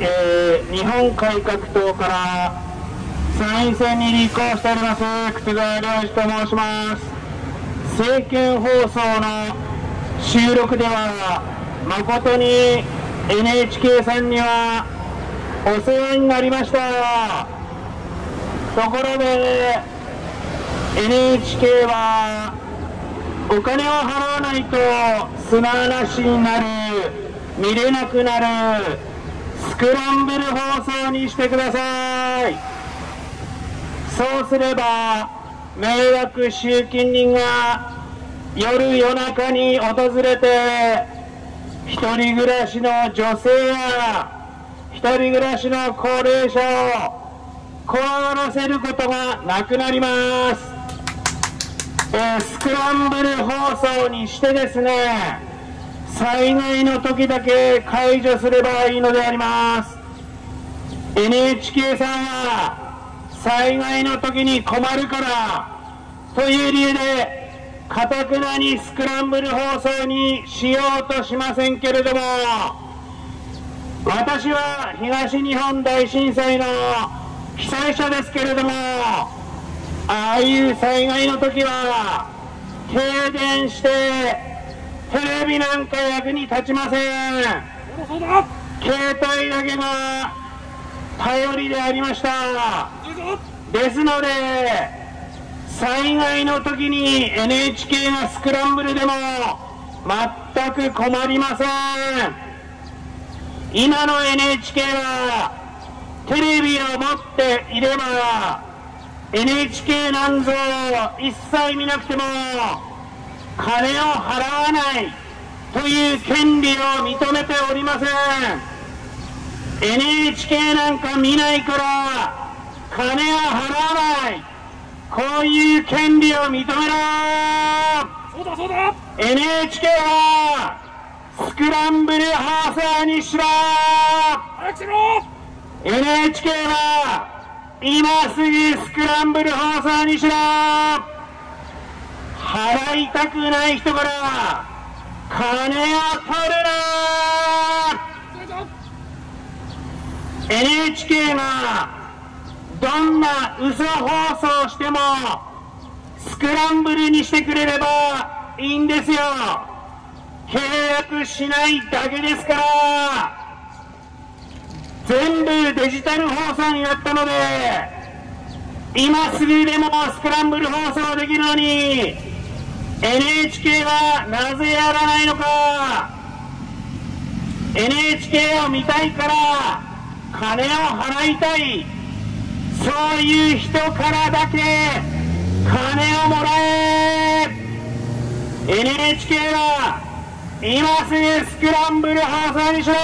えー、日本改革党から参院選に立候補しております靴川良二と申します。政見放送の収録では誠に NHK さんにはお世話になりました。ところで NHK はお金を払わないと砂嵐になる見れなくなるスクランブル放送にしてください。そうすれば迷惑集金人が夜夜中に訪れて一人暮らしの女性や一人暮らしの高齢者を怖がらせることがなくなります、えー、スクランブル放送にしてですね災害の時だけ解除すればいいのであります。NHK さんは災害の時に困るからという理由でかたくなにスクランブル放送にしようとしませんけれども私は東日本大震災の被災者ですけれどもああいう災害の時は停電してテレビなんか役に立ちません携帯だけが頼りでありました。ですので災害の時に NHK がスクランブルでも全く困りません。今の NHK はテレビを持っていれば NHK なんぞ一切見なくても金を払わないという権利を認めておりません。NHK なんか見ないから金を払わない。こういう権利を認めろ。そうだそうだ NHK はスクランブル放送にしろ。早くしろ NHK は今すぐスクランブル放送にしろ。払いたくない人から金を取るな。NHK がどんな嘘放送してもスクランブルにしてくれればいいんですよ。契約しないだけですから。全部デジタル放送になったので今すぐでもスクランブル放送できるのに NHK はなぜやらないのか。NHK を見たいから金を払いたい。そういう人からだけ金をもらえ。NHK は今すぐスクランブル放送にしろ。